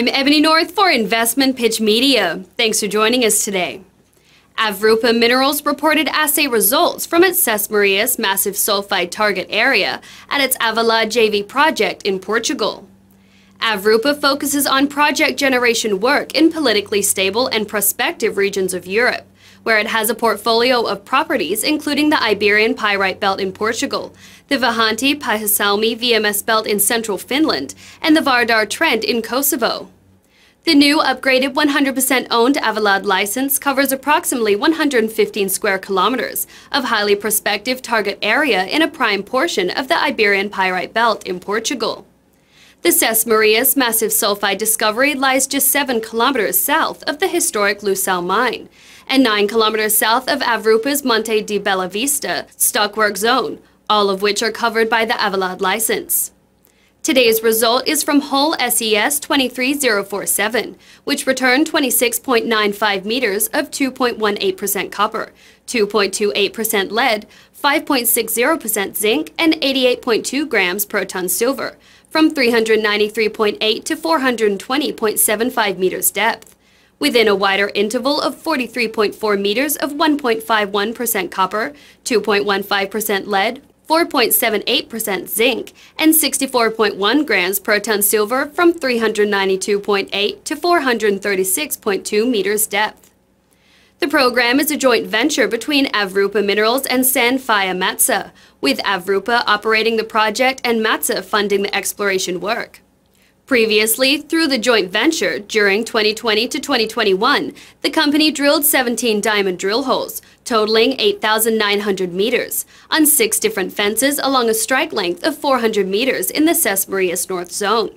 I'm Ebony North for Investment Pitch Media. Thanks for joining us today. Avrupa Minerals reported assay results from its Sesmarias massive sulfide target area at its Alvalade JV project in Portugal. Avrupa focuses on project generation work in politically stable and prospective regions of Europe, where it has a portfolio of properties including the Iberian Pyrite Belt in Portugal, the Vihanti Pyhäsalmi VMS Belt in central Finland, and the Vardar Trend in Kosovo. The new upgraded 100% owned Alvalade license covers approximately 115 square kilometers of highly prospective target area in a prime portion of the Iberian Pyrite Belt in Portugal. The Sesmarias massive sulfide discovery lies just 7 kilometers south of the historic Lousal mine and 9 kilometers south of Avrupa's Monte da Bela Vista stockwork zone, all of which are covered by the Alvalade license. Today's result is from hole SES 23047, which returned 26.95 meters of 2.18% copper, 2.28% lead, 5.60% zinc, and 88.2 grams per ton silver, from 393.8 to 420.75 meters depth within a wider interval of 43.4 meters of 1.51% copper, 2.15% lead, 4.78% zinc, and 64.1 grams per ton silver from 392.8 to 436.2 meters depth. The program is a joint venture between Avrupa Minerals and Sandfire Matsa, with Avrupa operating the project and Matsa funding the exploration work. Previously, through the joint venture, during 2020 to 2021, the company drilled 17 diamond drill holes, totaling 8,900 meters, on six different fences along a strike length of 400 meters in the Sesmarias North Zone.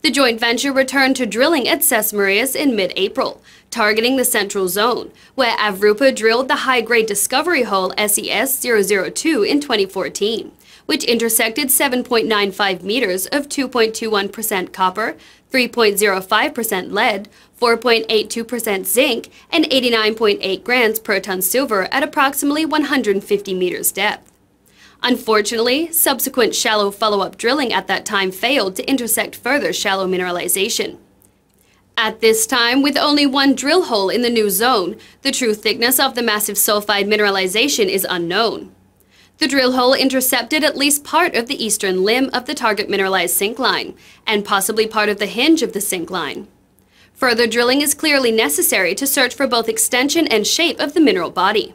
The joint venture returned to drilling at Sesmarias in mid-April, targeting the central zone, where Avrupa drilled the high-grade discovery hole SES-002 in 2014 which intersected 7.95 meters of 2.21% copper, 3.05% lead, 4.82% zinc, and 89.8 grams per ton silver at approximately 150 meters depth. Unfortunately, subsequent shallow follow-up drilling at that time failed to intersect further shallow mineralization. At this time, with only one drill hole in the new zone, the true thickness of the massive sulfide mineralization is unknown. The drill hole intercepted at least part of the eastern limb of the target mineralized syncline, and possibly part of the hinge of the syncline. Further drilling is clearly necessary to search for both extension and shape of the mineral body.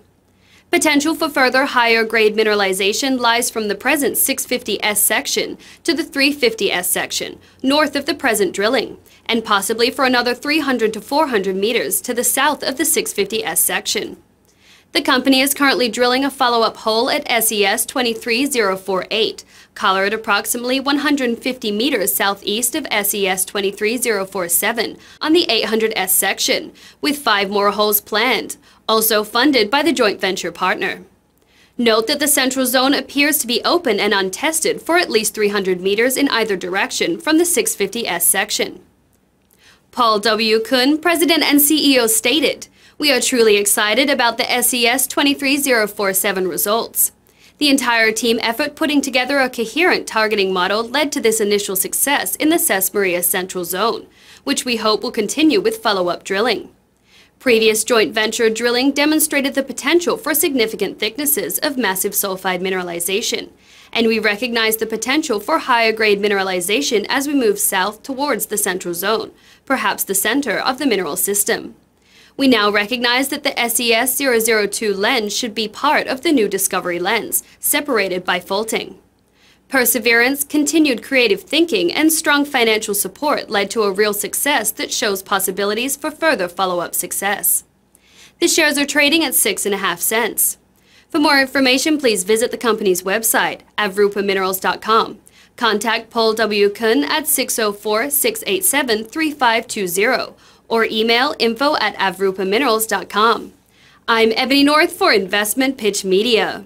Potential for further higher grade mineralization lies from the present 650S section to the 350S section, north of the present drilling, and possibly for another 300 to 400 meters to the south of the 650S section. The company is currently drilling a follow-up hole at SES 23048, collared approximately 150 meters southeast of SES 23047 on the 800S section, with five more holes planned, also funded by the joint venture partner. Note that the central zone appears to be open and untested for at least 300 meters in either direction from the 650S section. Paul W. Kuhn, President and CEO, stated, we are truly excited about the SES 23047 results. The entire team effort putting together a coherent targeting model led to this initial success in the Sesmaria Central Zone, which we hope will continue with follow-up drilling. Previous joint venture drilling demonstrated the potential for significant thicknesses of massive sulfide mineralization, and we recognize the potential for higher grade mineralization as we move south towards the central zone, perhaps the center of the mineral system. We now recognize that the SES-002 lens should be part of the new Discovery lens, separated by faulting. Perseverance, continued creative thinking, and strong financial support led to a real success that shows possibilities for further follow-up success. The shares are trading at 6.5 cents. For more information, please visit the company's website, avrupaminerals.com. Contact Paul W. Kuhn at 604 687 3520 or email info at avrupaminerals.com. I'm Ebony North for Investment Pitch Media.